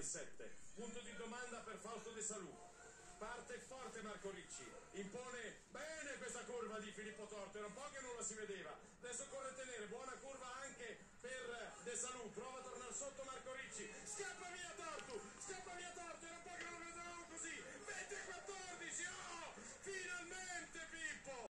il 7. Punto di domanda per Fausto De Salù. Parte forte Marco Ricci, impone bene questa curva di Filippo Torto, era un po' che non la si vedeva. Adesso corre